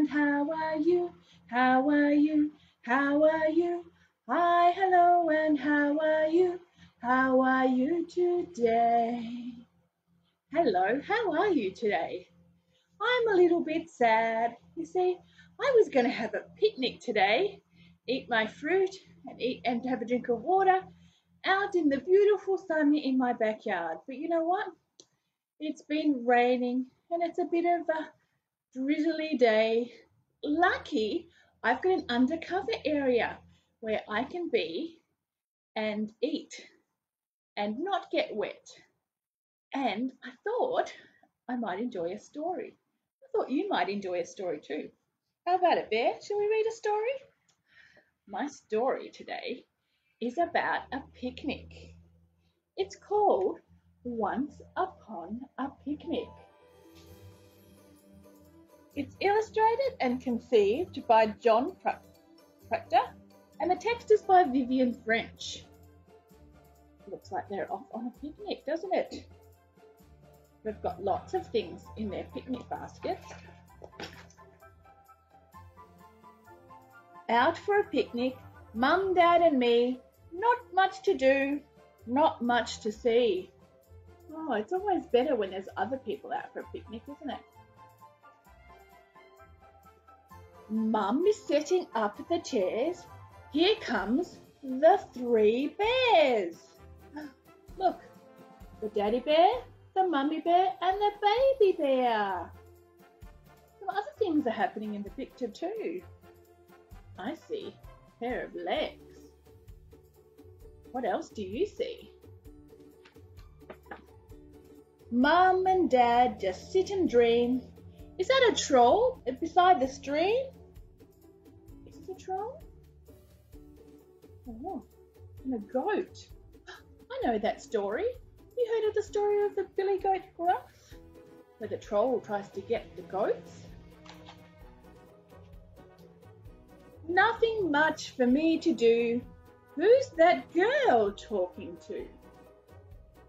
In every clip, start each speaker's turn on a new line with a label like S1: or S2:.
S1: and how are you? How are you? How are you? Hi, hello, and how are you? How are you today? Hello, how are you today? I'm a little bit sad. You see, I was going to have a picnic today, eat my fruit and eat and have a drink of water out in the beautiful sun in my backyard. But you know what? It's been raining and it's a bit of a drizzly day. Lucky I've got an undercover area where I can be and eat and not get wet. And I thought I might enjoy a story. I thought you might enjoy a story too. How about it, Bear? Shall we read a story? My story today is about a picnic. It's called Once Upon a Picnic. It's illustrated and conceived by John Prater, and the text is by Vivian French. Looks like they're off on a picnic, doesn't it? They've got lots of things in their picnic baskets. Out for a picnic, Mum, Dad, and me. Not much to do, not much to see. Oh, it's always better when there's other people out for a picnic, isn't it? Mum is setting up the chairs. Here comes the three bears. Look, the daddy bear, the mummy bear, and the baby bear. Some other things are happening in the picture too. I see a pair of legs. What else do you see? Mum and Dad just sit and dream. Is that a troll beside the stream? Troll? Oh, and a goat. I know that story. You heard of the story of the billy goat Gruff? Where the troll tries to get the goats? Nothing much for me to do. Who's that girl talking to?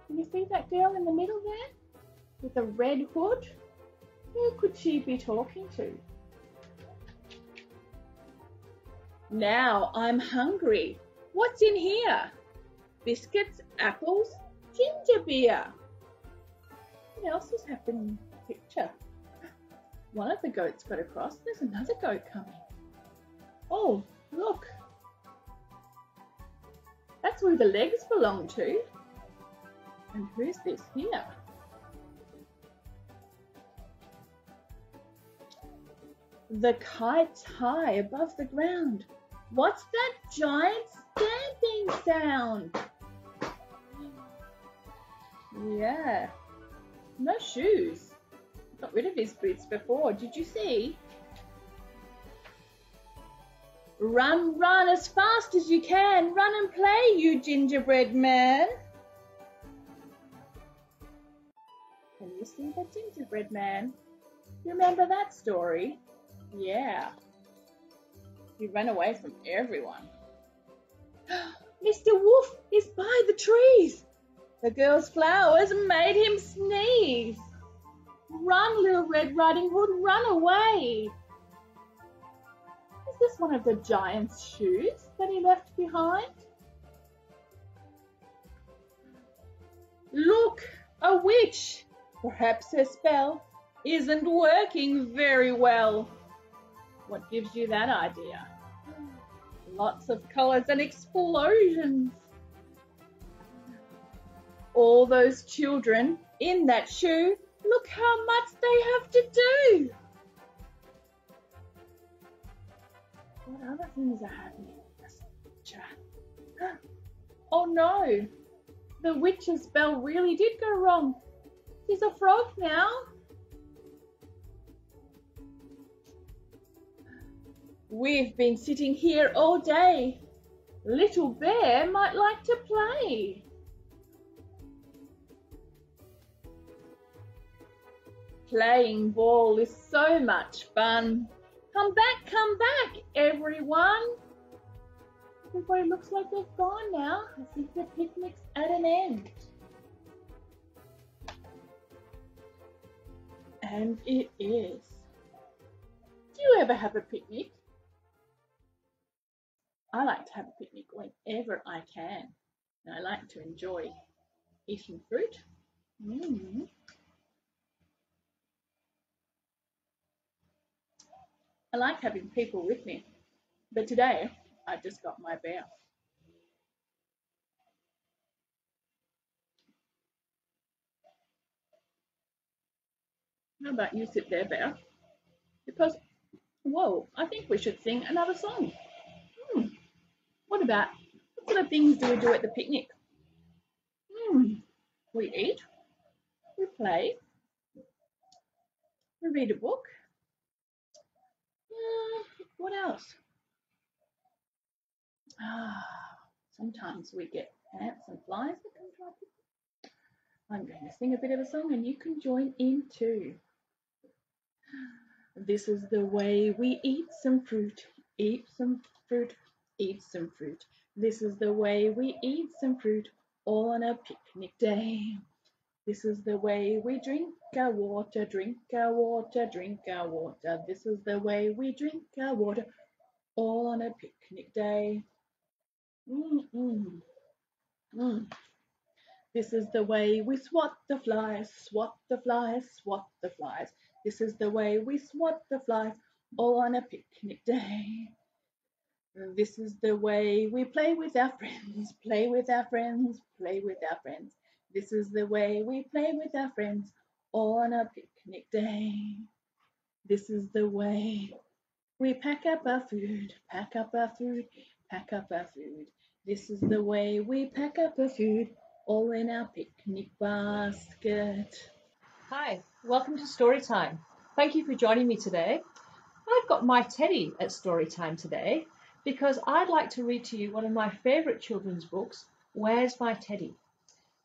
S1: Can you see that girl in the middle there? With a red hood? Who could she be talking to? Now I'm hungry. What's in here? Biscuits, apples, ginger beer. What else is happening in the picture? One of the goats got across. There's another goat coming. Oh, look. That's where the legs belong to. And who's this here? The kite's high above the ground. What's that giant stamping sound? Yeah. No shoes. Got rid of his boots before. Did you see? Run, run as fast as you can. Run and play, you gingerbread man. Can you see the gingerbread man? You remember that story? Yeah. He ran away from everyone. Mr. Wolf is by the trees. The girl's flowers made him sneeze. Run, little Red Riding Hood, run away. Is this one of the giant's shoes that he left behind? Look, a witch. Perhaps her spell isn't working very well. What gives you that idea? Lots of colours and explosions. All those children in that shoe, look how much they have to do. What other things are happening in this picture? Oh no, the witch's spell really did go wrong. She's a frog now. We've been sitting here all day. Little Bear might like to play. Playing ball is so much fun. Come back, come back, everyone. Everybody looks like they've gone now. I think the picnic's at an end. And it is. Do you ever have a picnic? I like to have a picnic whenever I can. And I like to enjoy eating fruit. Mm. I like having people with me. But today, I just got my bear. How about you sit there, bear? Because, whoa, I think we should sing another song. What about, what sort of things do we do at the picnic? Hmm. We eat, we play, we read a book. Uh, what else? Ah, sometimes we get ants and flies that come to our picnic. I'm going to sing a bit of a song and you can join in too. This is the way we eat some fruit, eat some fruit, eat some fruit. This is the way we eat some fruit, all on a picnic day. This is the way we drink our water, drink our water, drink our water. This is the way we drink our water, all on a picnic day. Mm, mm, mm. This is the way we swat the flies, swat the flies, swat the flies. This is the way we swat the flies, all on a picnic day. This is the way we play with our friends, play with our friends, play with our friends. This is the way we play with our friends, on a picnic day. This is the way we pack up our food, pack up our food, pack up our food. This is the way we pack up our food, all in our picnic basket.
S2: Hi, welcome to Storytime. Thank you for joining me today. I've got my teddy at Storytime today because I'd like to read to you one of my favourite children's books, Where's My Teddy?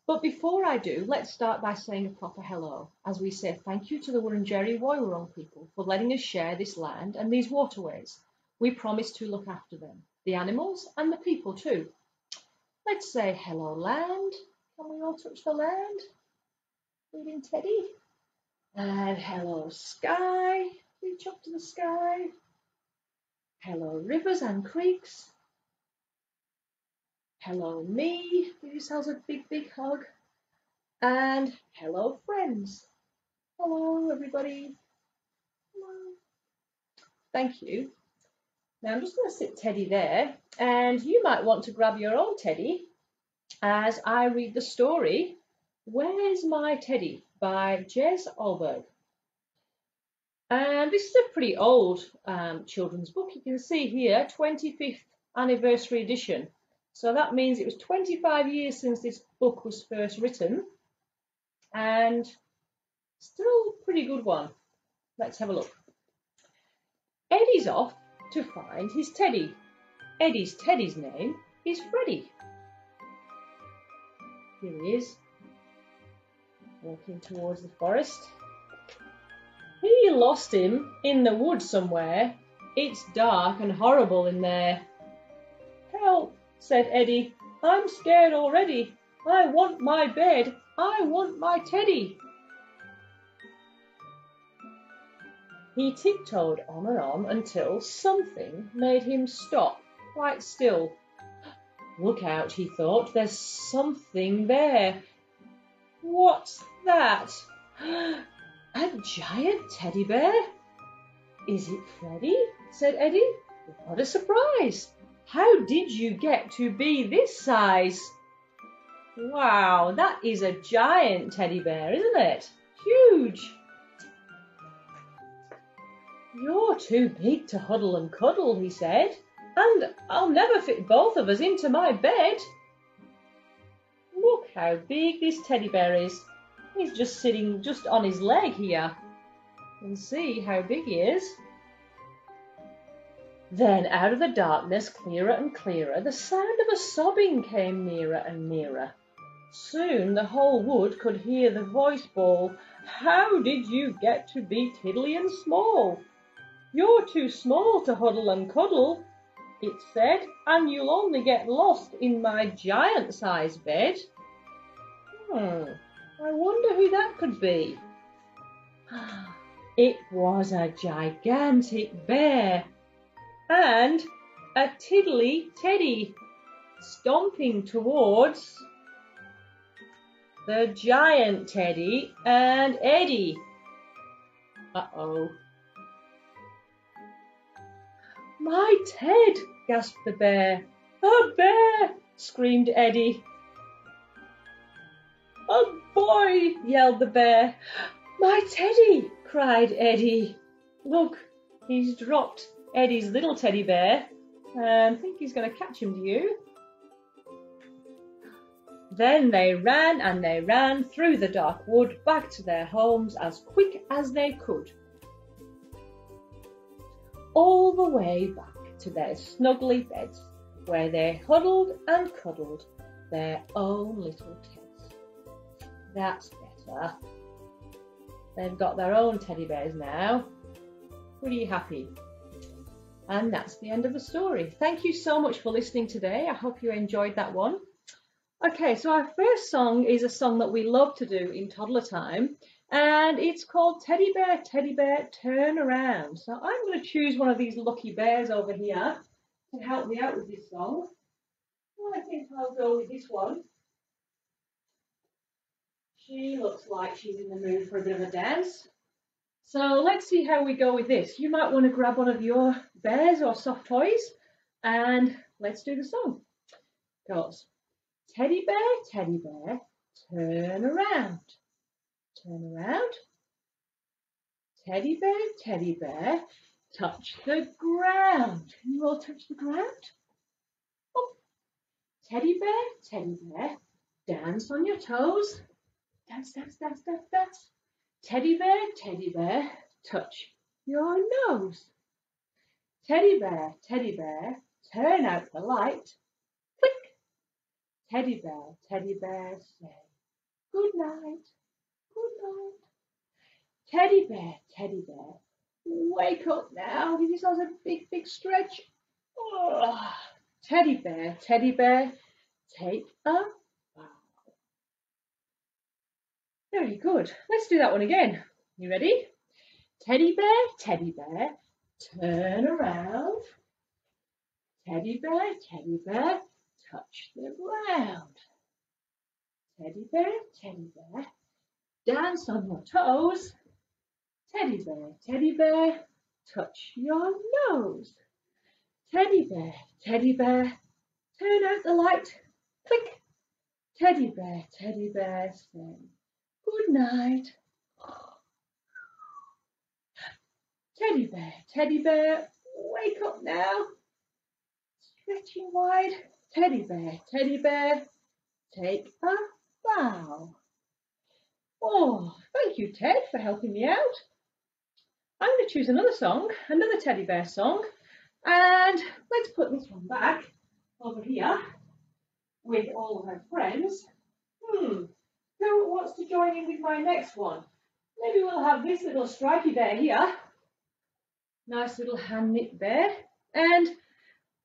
S2: But before I do, let's start by saying a proper hello as we say thank you to the Wurundjeri Woiwurrung people for letting us share this land and these waterways. We promise to look after them, the animals and the people too. Let's say hello land. Can we all touch the land? Reading Teddy. And hello sky. Reach up to the sky. Hello rivers and creeks. Hello me. Give yourselves a big, big hug. And hello friends. Hello everybody. Hello. Thank you. Now I'm just going to sit Teddy there and you might want to grab your own Teddy as I read the story Where's My Teddy by Jez Alborough. And this is a pretty old um, children's book. You can see here, 25th anniversary edition. So that means it was 25 years since this book was first written and still a pretty good one. Let's have a look. Eddie's off to find his teddy. Eddie's teddy's name is Freddy. Here he is walking towards the forest. He lost him in the wood somewhere. It's dark and horrible in there. Help, said Eddie. I'm scared already. I want my bed. I want my teddy. He tiptoed on and on until something made him stop quite still. Look out, he thought, there's something there. What's that? A giant teddy bear? Is it Freddie? said Eddie. What a surprise! How did you get to be this size? Wow, that is a giant teddy bear, isn't it? Huge! You're too big to huddle and cuddle, he said, and I'll never fit both of us into my bed. Look how big this teddy bear is. He's just sitting just on his leg here. And see how big he is. Then out of the darkness, clearer and clearer, the sound of a sobbing came nearer and nearer. Soon the whole wood could hear the voice bawl, How did you get to be tiddly and small? You're too small to huddle and cuddle, it said, and you'll only get lost in my giant-sized bed. Hmm, I wonder who that could be. It was a gigantic bear and a tiddly teddy stomping towards the giant teddy and Eddie. Uh oh. My Ted, gasped the bear. A bear, screamed Eddie. A boy, yelled the bear. My Teddy, cried Eddie. Look, he's dropped Eddie's little teddy bear and I think he's going to catch him, do you? Then they ran and they ran through the dark wood back to their homes as quick as they could. All the way back to their snuggly beds where they huddled and cuddled their own little teds. That's better. They've got their own teddy bears now. Pretty happy. And that's the end of the story. Thank you so much for listening today. I hope you enjoyed that one. Okay, so our first song is a song that we love to do in toddler time, and it's called Teddy Bear, Teddy Bear, Turn Around. So I'm going to choose one of these lucky bears over here to help me out with this song. Well, I think I'll go with this one. She looks like she's in the mood for a bit of a dance. So let's see how we go with this. You might want to grab one of your bears or soft toys and let's do the song. Goes, teddy bear, teddy bear, turn around. Turn around. Teddy bear, teddy bear, touch the ground. Can you all touch the ground? Oh. Teddy bear, teddy bear, dance on your toes. Dance, dance, dance, dance, dance. Teddy bear, teddy bear, touch your nose. Teddy bear, teddy bear, turn out the light. Quick! Teddy bear, teddy bear, say good night, good night. Teddy bear, teddy bear, wake up now. Give yourselves a big, big stretch. Oh. Teddy bear, teddy bear, take a Very good. Let's do that one again. You ready? Teddy bear, teddy bear, turn around. Teddy bear, teddy bear, touch the ground. Teddy bear, teddy bear, dance on your toes. Teddy bear, teddy bear, touch your nose. Teddy bear, teddy bear, turn out the light. Click. Teddy bear, teddy bear, say good night. Teddy bear, teddy bear, wake up now. Stretching wide. Teddy bear, teddy bear, take a bow. Oh, thank you, Ted, for helping me out. I'm going to choose another song, another teddy bear song, and let's put this one back over here with all of our friends. Hmm, who wants to join in with my next one? Maybe we'll have this little stripy bear here. Nice little hand knit bear. And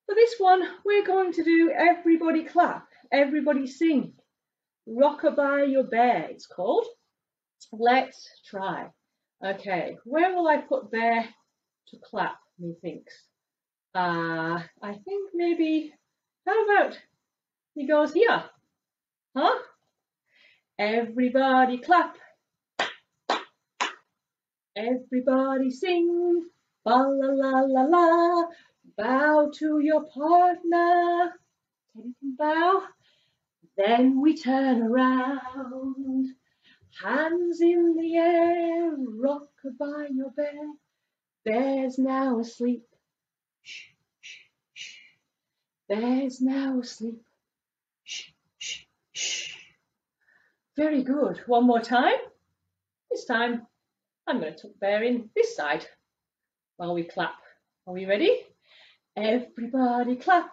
S2: for this one, we're going to do everybody clap, everybody sing. Rockabye your bear, it's called. Let's try. Okay, where will I put bear to clap, methinks? Uh, I think maybe, how about he goes here? Huh? Everybody clap. Everybody sing. Ba la la la la. Bow to your partner. Bow. Then we turn around. Hands in the air. Rock by your bear. Bear's now asleep. Bear's now asleep. Shh, shh, shh. Very good. One more time. This time I'm going to tuck Bear in this side while we clap. Are we ready? Everybody clap.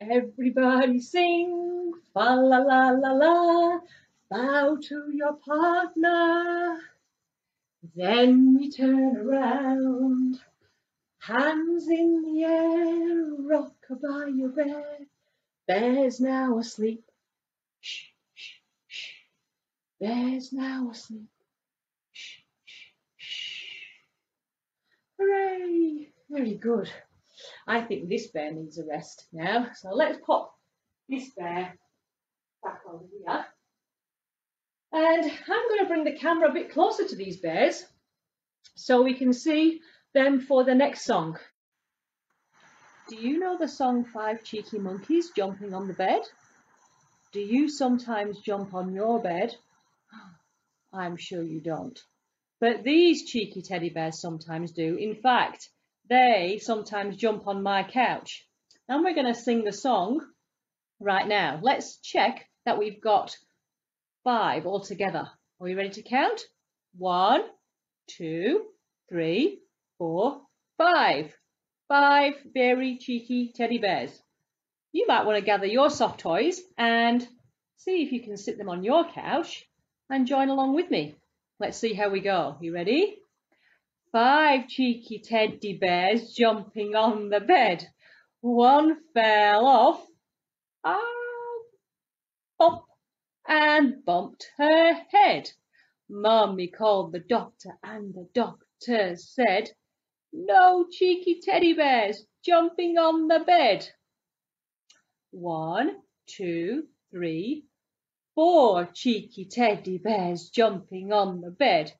S2: Everybody sing. Fa la la la la. Bow to your partner. Then we turn around. Hands in the air. Rock by your bear. Bear's now asleep. There's now a snip. Hooray! Very good. I think this bear needs a rest now. So let's pop this bear back over here. And I'm going to bring the camera a bit closer to these bears so we can see them for the next song. Do you know the song Five Cheeky Monkeys Jumping on the Bed? Do you sometimes jump on your bed I'm sure you don't. But these cheeky teddy bears sometimes do. In fact, they sometimes jump on my couch. And we're going to sing the song right now. Let's check that we've got five all together. Are we ready to count? One, two, three, four, five. Five very cheeky teddy bears. You might want to gather your soft toys and see if you can sit them on your couch and join along with me. Let's see how we go. You ready? Five cheeky teddy bears jumping on the bed. One fell off. Ah, bump, and bumped her head. Mummy called the doctor and the doctor said, no cheeky teddy bears jumping on the bed. One, two, three, Four cheeky teddy bears jumping on the bed.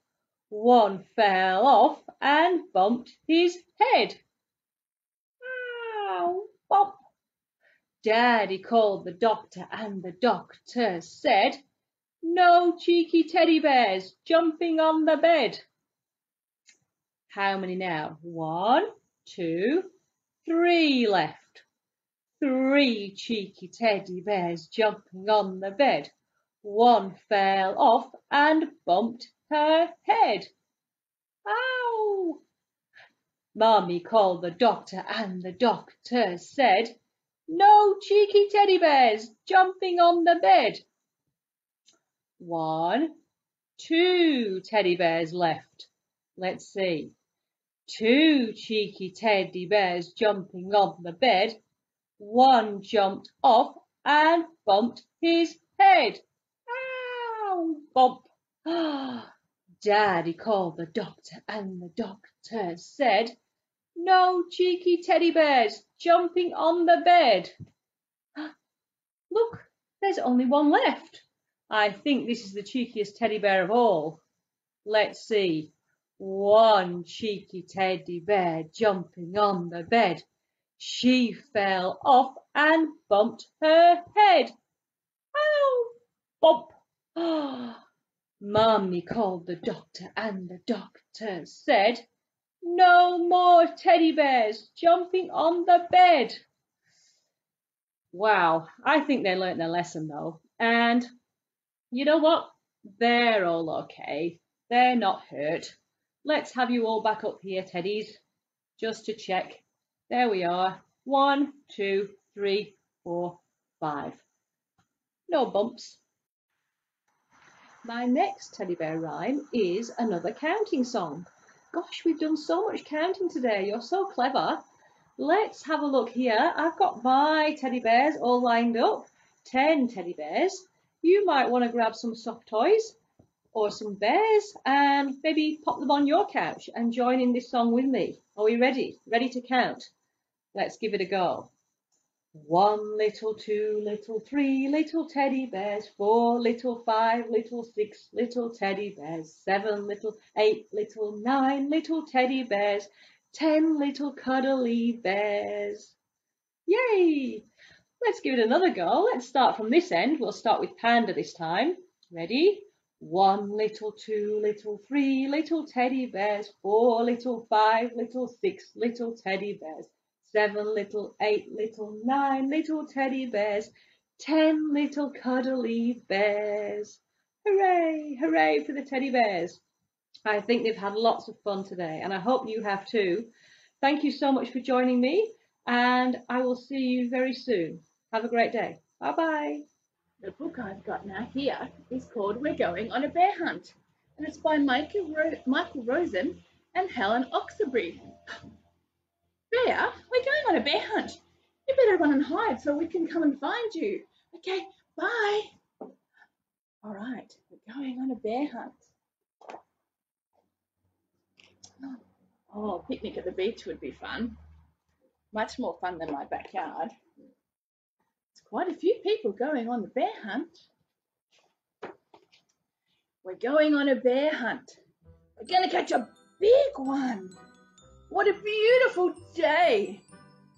S2: One fell off and bumped his head. Ow, bump. Daddy called the doctor and the doctor said, no cheeky teddy bears jumping on the bed. How many now? One, two, three left. Three cheeky teddy bears jumping on the bed. One fell off and bumped her head. Ow! Mummy called the doctor and the doctor said, no cheeky teddy bears jumping on the bed. One, two teddy bears left. Let's see. Two cheeky teddy bears jumping on the bed. One jumped off and bumped his head bump. Daddy called the doctor and the doctor said, no cheeky teddy bears jumping on the bed. Look, there's only one left. I think this is the cheekiest teddy bear of all. Let's see. One cheeky teddy bear jumping on the bed. She fell off and bumped her head. Ow! Bump! Mummy called the doctor and the doctor said, no more teddy bears jumping on the bed. Wow, I think they learnt their lesson though. And you know what? They're all okay. They're not hurt. Let's have you all back up here, teddies, just to check. There we are. One, two, three, four, five. No bumps. My next teddy bear rhyme is another counting song. Gosh, we've done so much counting today. You're so clever. Let's have a look here. I've got my teddy bears all lined up. 10 teddy bears. You might want to grab some soft toys or some bears and maybe pop them on your couch and join in this song with me. Are we ready? Ready to count? Let's give it a go. One little, two little, three little teddy bears, four little, five little, six little teddy bears, seven little, eight little, nine little teddy bears, ten little cuddly bears. Yay! Let's give it another go. Let's start from this end. We'll start with Panda this time. Ready? One little, two little, three little teddy bears, four little, five little, six little teddy bears, seven little, eight little, nine little teddy bears, ten little cuddly bears. Hooray, hooray for the teddy bears. I think they've had lots of fun today and I hope you have too. Thank you so much for joining me and I will see you very soon. Have a great day. Bye bye.
S1: The book I've got now here is called We're Going on a Bear Hunt and it's by Michael, Ro- Michael Rosen and Helen Oxenbury. We're going on a bear hunt. You better run and hide so we can come and find you. Okay, bye. All right, we're going on a bear hunt. Oh, a picnic at the beach would be fun. Much more fun than my backyard. It's quite a few people going on the bear hunt. We're going on a bear hunt. We're going to catch a big one. What a beautiful day.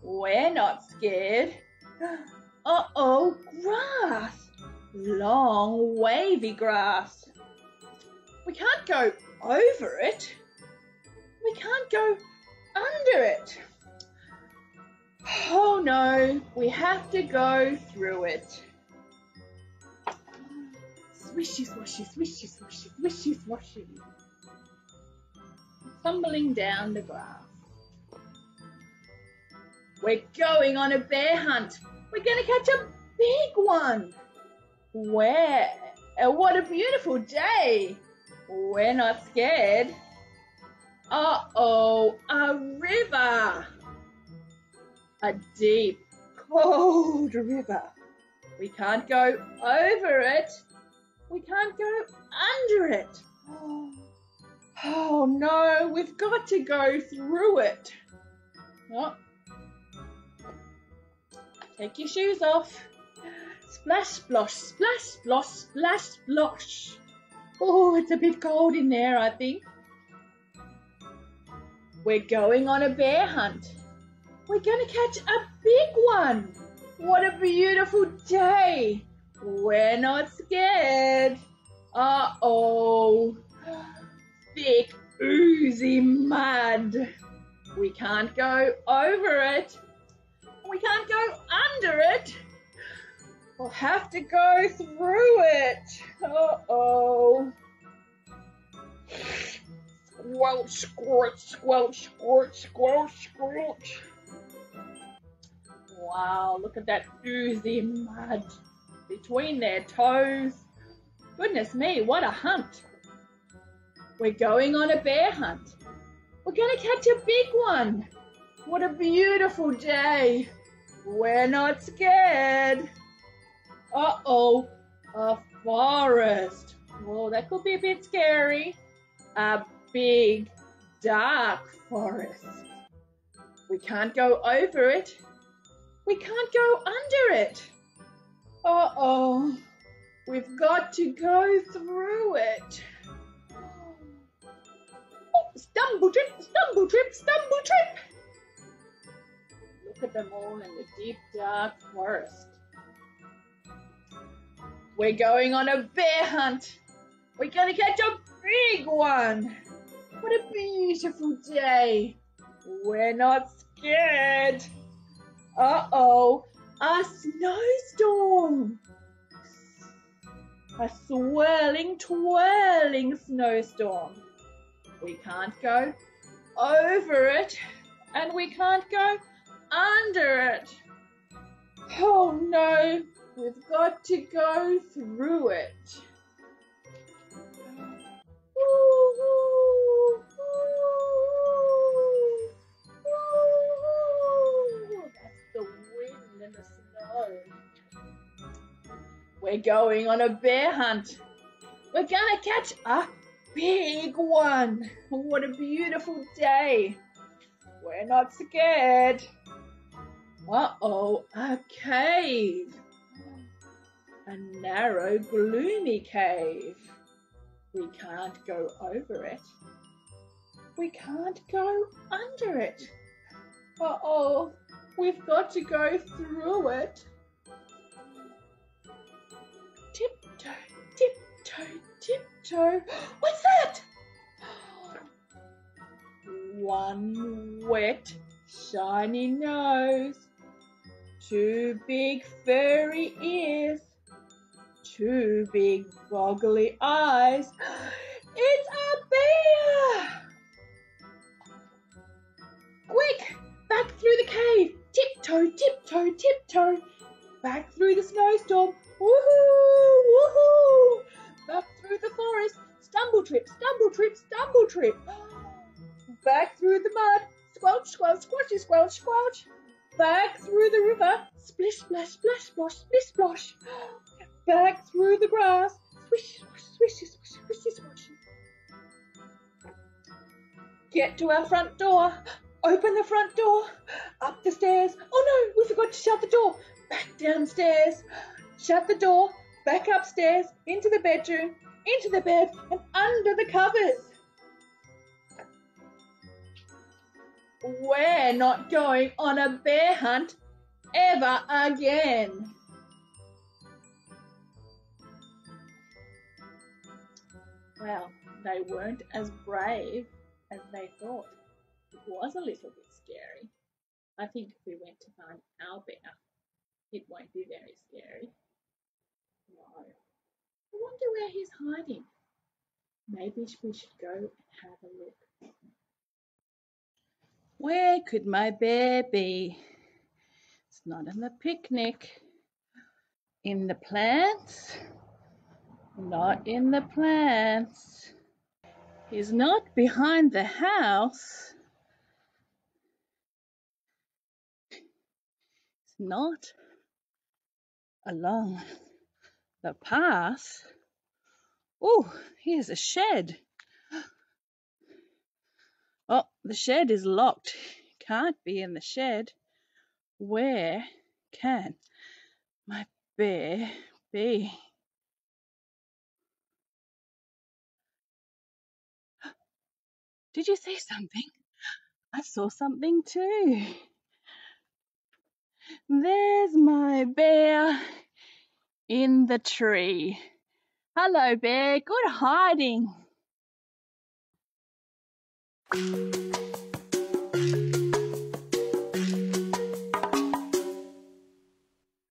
S1: We're not scared. Uh-oh, grass. Long, wavy grass. We can't go over it. We can't go under it. Oh no, we have to go through it. Swishy, swashy, swishy, swashy, swishy, swashy. Tumbling down the grass. We're going on a bear hunt. We're going to catch a big one. Where? Uh, what a beautiful day. We're not scared. Uh-oh, a river. A deep, cold river. We can't go over it. We can't go under it. Oh no, we've got to go through it. Oh. Take your shoes off. Splash, splosh, splash, splosh, splash, splosh. Oh, it's a bit cold in there, I think. We're going on a bear hunt. We're going to catch a big one. What a beautiful day. We're not scared. Uh-oh. Thick, oozy mud. We can't go over it. We can't go under it. We'll have to go through it. Uh-oh. Squelch, squelch, squelch, squelch, squelch, squelch. Wow, look at that oozy mud between their toes. Goodness me, what a hunt. We're going on a bear hunt. We're going to catch a big one. What a beautiful day. We're not scared. Uh-oh, a forest. Well, that could be a bit scary. A big, dark forest. We can't go over it. We can't go under it. Uh-oh, we've got to go through it. Oh, stumble trip, stumble trip, stumble trip. At them all in the deep, dark forest. We're going on a bear hunt. We're to catch a big one. What a beautiful day. We're not scared. Uh-oh, a snowstorm. A swirling, twirling snowstorm. We can't go over it and we can't go under it. Oh no, we've got to go through it. The wind and the snow. We're going on a bear hunt. We're gonna catch a big one. What a beautiful day. We're not scared. Uh-oh, a cave. A narrow, gloomy cave. We can't go over it. We can't go under it. Uh-oh, we've got to go through it. Tiptoe, tiptoe, tiptoe. What's that? One wet, shiny nose. Two big furry ears. Two big goggly eyes. It's a bear! Quick! Back through the cave! Tiptoe, tiptoe, tiptoe! Back through the snowstorm! Woohoo! Woohoo! Back through the forest! Stumble trip, stumble trip, stumble trip! Back through the mud! Squelch, squelch, squelchy, squelch, squelch! Back through the river! Splish, splash, splash, splosh, splish, splosh! Back through the grass! Swish, swish, swish, swish, swish, swish! get to our front door, open the front door, up the stairs. Oh no, we forgot to shut the door. Back downstairs, shut the door, back upstairs, into the bedroom, into the bed, and under the covers. We're not going on a bear hunt ever again. Well, they weren't as brave as they thought. It was a little bit scary. I think if we went to find our bear, it won't be very scary. No. I wonder where he's hiding. Maybe we should go and have a look. Where could my bear be? It's not in the picnic. In the plants? Not in the plants. He's not behind the house. It's not along the path. Oh, here's a shed. Oh, the shed is locked. Can't be in the shed. Where can my bear be? Did you see something? I saw something too. There's my bear in the tree. Hello, bear. Good hiding. Thank you.